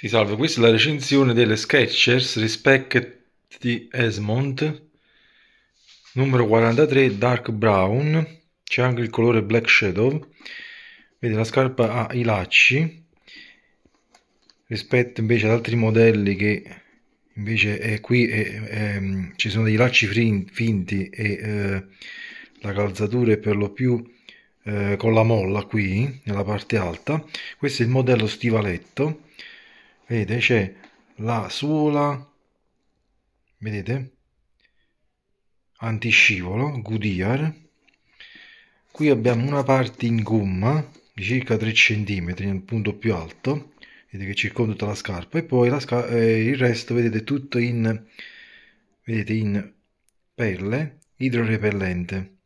Si salve, questa è la recensione delle Skechers Respect di Esmond numero 43 dark brown. C'è anche il colore black shadow. Vedi la scarpa ha i lacci. Rispetto invece ad altri modelli che invece è qui è, è, ci sono dei lacci finti e eh, la calzatura è per lo più eh, con la molla qui nella parte alta. Questo è il modello stivaletto vedete c'è la suola vedete? Antiscivolo Goodyear. Qui abbiamo una parte in gomma di circa 3 cm nel punto più alto. Vedete che circonda tutta la scarpa. E poi sca eh, il resto vedete tutto in vedete in pelle idrorepellente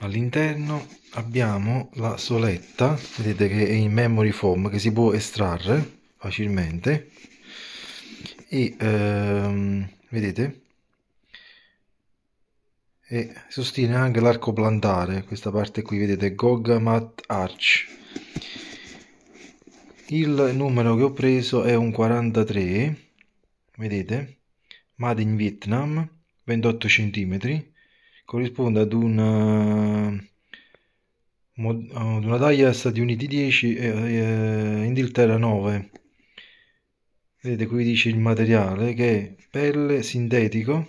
all'interno abbiamo la soletta vedete che è in memory foam che si può estrarre facilmente. E ehm, vedete? E sostiene anche l'arco plantare questa parte qui vedete Goga Mat Arch. Il numero che ho preso è un 43 vedete? Made in Vietnam 28 cm corrisponde ad una, ad una taglia Stati Uniti 10 e eh, Inghilterra 9 vedete qui dice il materiale che è pelle sintetico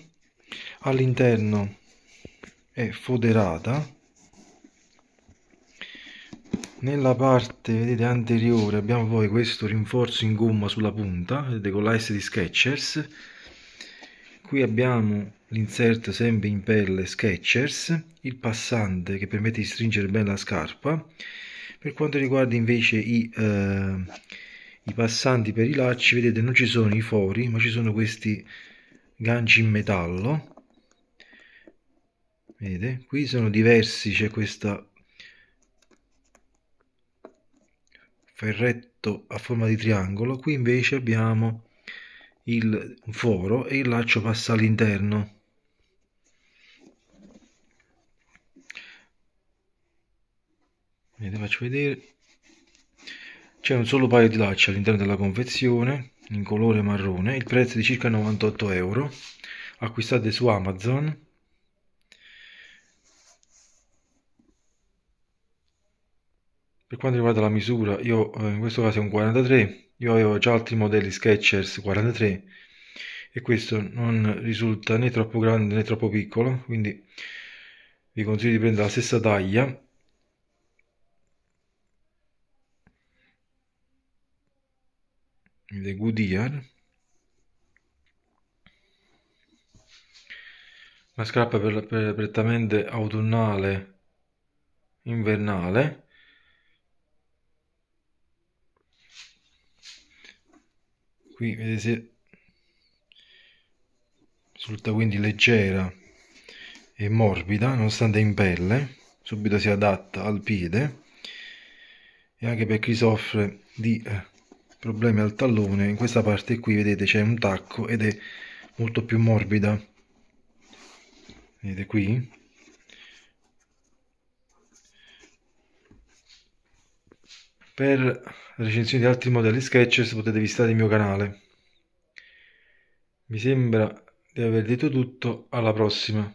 all'interno è foderata. Nella parte vedete anteriore abbiamo poi questo rinforzo in gomma sulla punta vedete con la S di Skechers qui abbiamo l'inserto sempre in pelle Skechers, il passante che permette di stringere bene la scarpa. Per quanto riguarda invece i, eh, i passanti per i lacci, vedete non ci sono i fori, ma ci sono questi ganci in metallo. Vedete, qui sono diversi, c'è questo ferretto a forma di triangolo, qui invece abbiamo il foro e il laccio passa all'interno. vedete faccio vedere. C'è un solo paio di lacci all'interno della confezione in colore marrone. Il prezzo è di circa 98 euro acquistate su amazon. Per quanto riguarda la misura io eh, in questo caso è un 43 io avevo già altri modelli Skechers 43 e questo non risulta né troppo grande né troppo piccolo quindi vi consiglio di prendere la stessa taglia. De Goodyear. Una scarpa per, per, prettamente autunnale invernale qui vedete risulta quindi leggera e morbida nonostante in pelle subito si adatta al piede e anche per chi soffre di eh, problemi al tallone in questa parte qui vedete c'è un tacco ed è molto più morbida. Vedete qui per recensioni di altri modelli Sketches potete visitare il mio canale. Mi sembra di aver detto tutto. Alla prossima